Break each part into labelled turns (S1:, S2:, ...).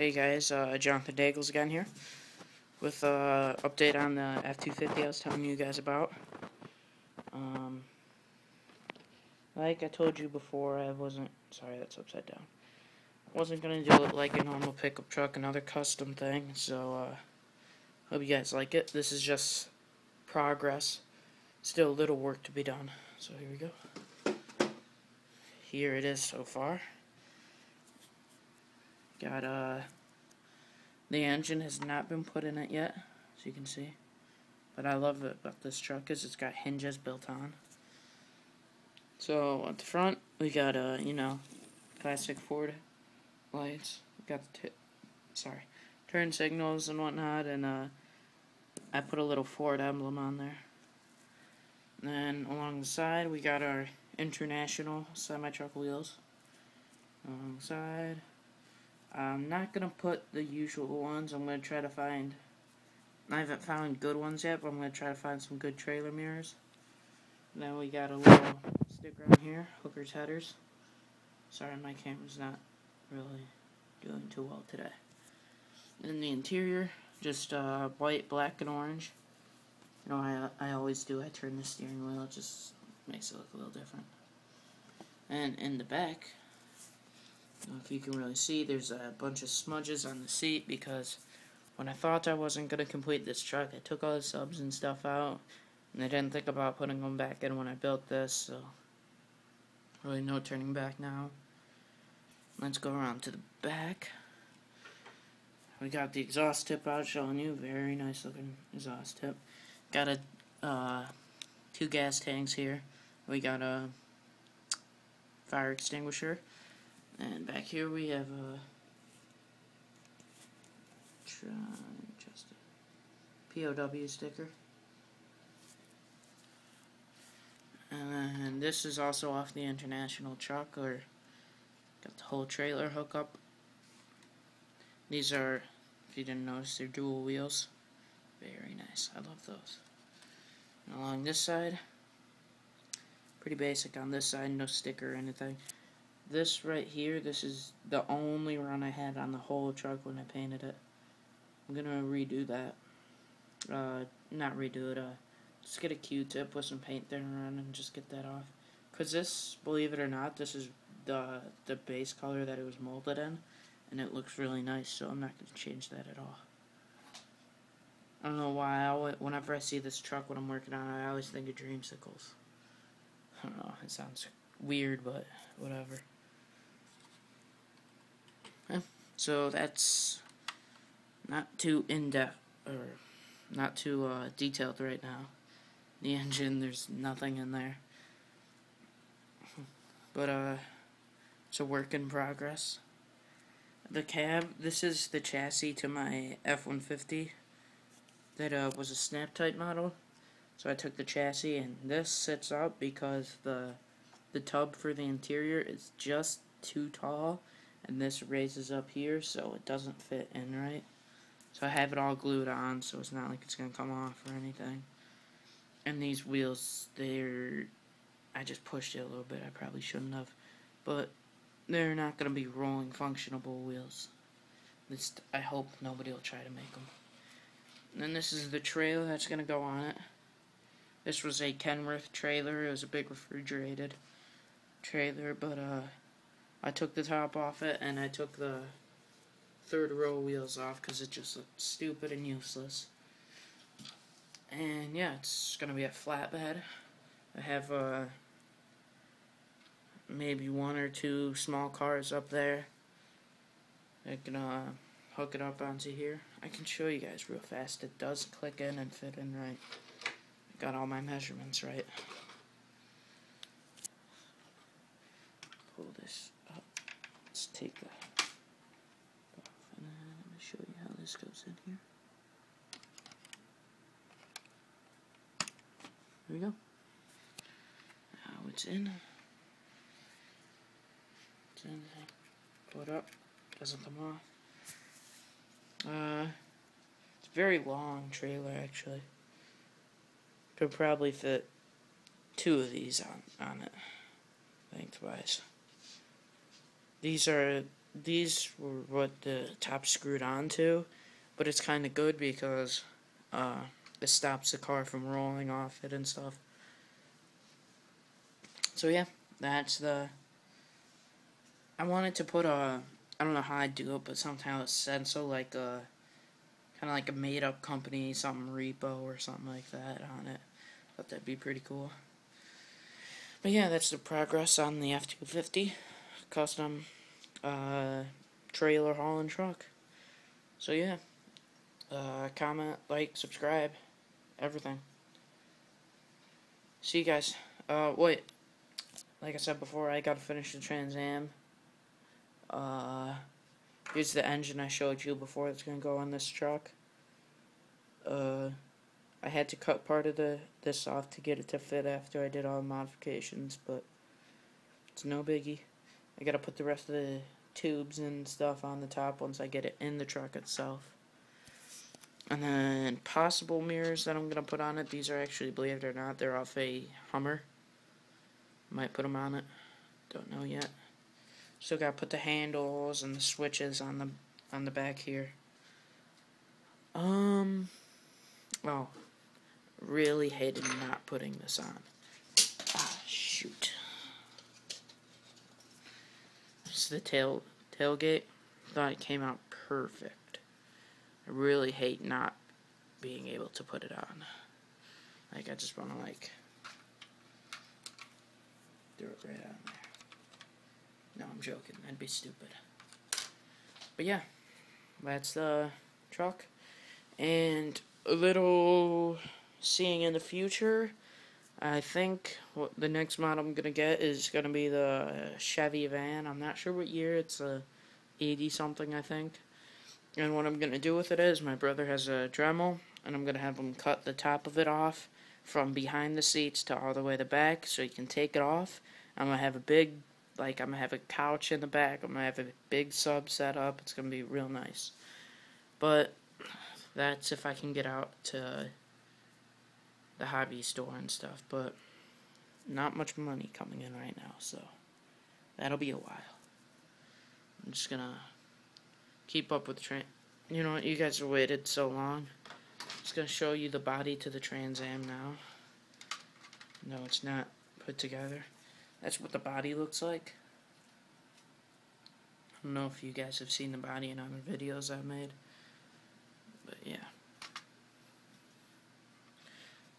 S1: Hey guys, uh, Jonathan Dagles again here with uh update on the F-250 I was telling you guys about. Um, like I told you before, I wasn't, sorry that's upside down, wasn't going to do it like a normal pickup truck, another custom thing, so uh, hope you guys like it. This is just progress, still a little work to be done, so here we go. Here it is so far. Got uh the engine has not been put in it yet, as you can see. But I love it about this truck is it's got hinges built on. So at the front we got uh you know classic Ford lights. We got the sorry turn signals and whatnot, and uh I put a little Ford emblem on there. And then along the side we got our international semi truck wheels. Alongside I'm not going to put the usual ones. I'm going to try to find... I haven't found good ones yet, but I'm going to try to find some good trailer mirrors. then we got a little sticker on here, Hooker's Headers. Sorry, my camera's not really doing too well today. In the interior, just uh, white, black, and orange. You know, I, I always do. I turn the steering wheel. It just makes it look a little different. And in the back, if you can really see, there's a bunch of smudges on the seat because when I thought I wasn't going to complete this truck, I took all the subs and stuff out, and I didn't think about putting them back in when I built this, so really no turning back now. Let's go around to the back. We got the exhaust tip out showing you, very nice looking exhaust tip. Got a uh, two gas tanks here. We got a fire extinguisher. And back here we have a just a POW sticker. And this is also off the International truck, or got the whole trailer hookup. These are, if you didn't notice, they're dual wheels. Very nice. I love those. And along this side, pretty basic on this side, no sticker or anything. This right here, this is the only run I had on the whole truck when I painted it. I'm gonna redo that. Uh, not redo it, uh, just get a Q-tip with some paint thinner on and just get that off. Cause this, believe it or not, this is the the base color that it was molded in, and it looks really nice. So I'm not gonna change that at all. I don't know why. I always, whenever I see this truck when I'm working on it, I always think of dreamsicles. I don't know. It sounds weird, but whatever. So that's not too in-depth, or not too uh, detailed right now. The engine, there's nothing in there. But, uh, it's a work in progress. The cab, this is the chassis to my F-150 that uh, was a snap-type model. So I took the chassis and this sits up because the the tub for the interior is just too tall and this raises up here so it doesn't fit in right. So I have it all glued on so it's not like it's going to come off or anything. And these wheels, they're, I just pushed it a little bit, I probably shouldn't have, but they're not going to be rolling functionable wheels. This, I hope nobody will try to make them. And then this is the trailer that's going to go on it. This was a Kenworth trailer, it was a big refrigerated trailer, but uh, I took the top off it and I took the third row wheels off because it just looked stupid and useless. And yeah, it's gonna be a flatbed. I have uh, maybe one or two small cars up there. I can uh, hook it up onto here. I can show you guys real fast. It does click in and fit in right. Got all my measurements right. Pull this up. let's take that off and then let me show you how this goes in here. There we go. Now it's in. It's in. Pull it up. Doesn't come off. Uh, it's a very long trailer actually. Could probably fit two of these on on it, lengthwise. These are these were what the top screwed onto, but it's kind of good because uh, it stops the car from rolling off it and stuff. So yeah, that's the. I wanted to put a. I don't know how I do it, but somehow it said so like a. Kind of like a made up company, something repo or something like that on it. Thought that'd be pretty cool. But yeah, that's the progress on the F 250 custom uh, trailer hauling truck. So yeah, uh, comment, like, subscribe, everything. See you guys. Uh, wait. Like I said before, I gotta finish the Trans Am. Uh, here's the engine I showed you before that's gonna go on this truck. Uh, I had to cut part of the this off to get it to fit after I did all the modifications, but it's no biggie. I gotta put the rest of the tubes and stuff on the top once I get it in the truck itself. And then possible mirrors that I'm going to put on it. These are actually, believe it or not, they're off a Hummer. Might put them on it. Don't know yet. Still got to put the handles and the switches on the on the back here. Um, oh, really hated not putting this on. Ah, shoot. This is the tail tailgate. Thought it came out perfect. I really hate not being able to put it on. Like, I just want to, like, do it right on there. No, I'm joking. That'd be stupid. But yeah, that's the truck. And a little seeing in the future, I think what the next model I'm going to get is going to be the uh, Chevy van. I'm not sure what year. It's a 80 something, I think. And what I'm going to do with it is my brother has a Dremel, and I'm going to have him cut the top of it off from behind the seats to all the way to the back so you can take it off. I'm to have a big, like, I'm to have a couch in the back. I'm to have a big sub set up. It's going to be real nice. But that's if I can get out to the hobby store and stuff. But not much money coming in right now, so that'll be a while. I'm just to keep up with the train. You know what? You guys have waited so long. Just gonna show you the body to the Trans Am now. No, it's not put together. That's what the body looks like. I don't know if you guys have seen the body in other videos I've made. But yeah.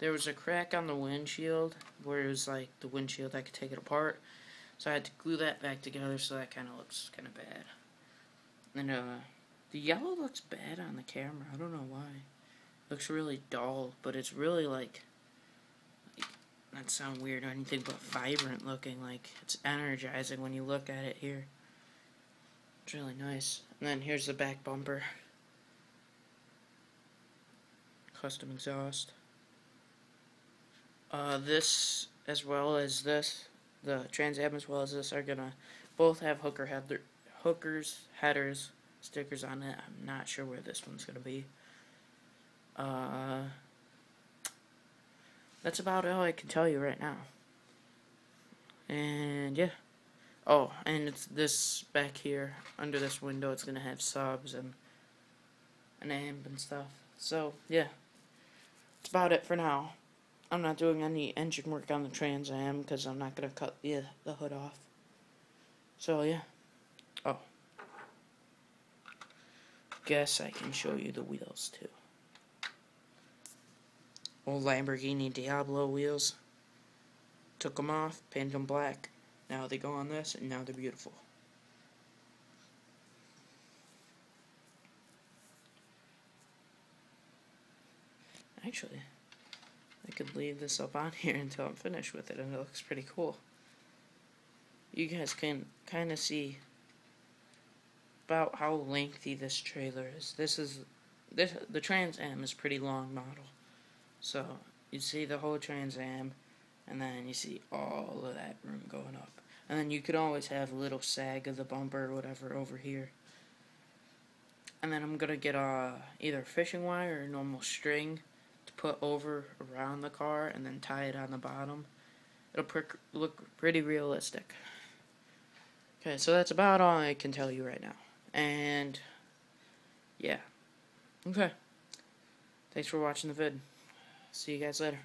S1: There was a crack on the windshield where it was like the windshield I could take it apart. So I had to glue that back together so that kind of looks kind of bad. And uh, the yellow looks bad on the camera. I don't know why. It looks really dull, but it's really like, like not sound weird or anything, but vibrant looking. Like it's energizing when you look at it here. It's really nice. And then here's the back bumper. Custom exhaust. Uh, this as well as this, the Trans Am as well as this are gonna both have hooker header hookers, headers, stickers on it. I'm not sure where this one's to be. Uh, that's about all I can tell you right now. And yeah. Oh, and it's this back here, under this window, it's to have subs and an amp and stuff. So, yeah. That's about it for now. I'm not doing any engine work on the Trans Am because I'm not going to cut the, the hood off. So, yeah. Oh. Guess I can show you the wheels too. Old Lamborghini Diablo wheels. Took them off, painted them black. Now they go on this, and now they're beautiful. Actually, I could leave this up on here until I'm finished with it, and it looks pretty cool. You guys can kind of see about how lengthy this trailer is. This is this the Trans Am is pretty long model. So you see the whole Trans Am and then you see all of that room going up. And then you could always have a little sag of the bumper or whatever over here. And then I'm gonna get a either fishing wire or normal string to put over around the car and then tie it on the bottom. It'll look pretty realistic. Okay, so that's about all I can tell you right now. And yeah. Okay. Thanks for watching the vid. See you guys later.